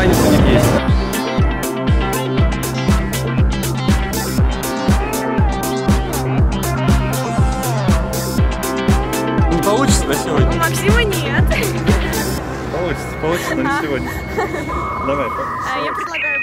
танец у них есть. Не получится на сегодня? У Максима нет. Получится, получится на сегодня. Давай. А, я предлагаю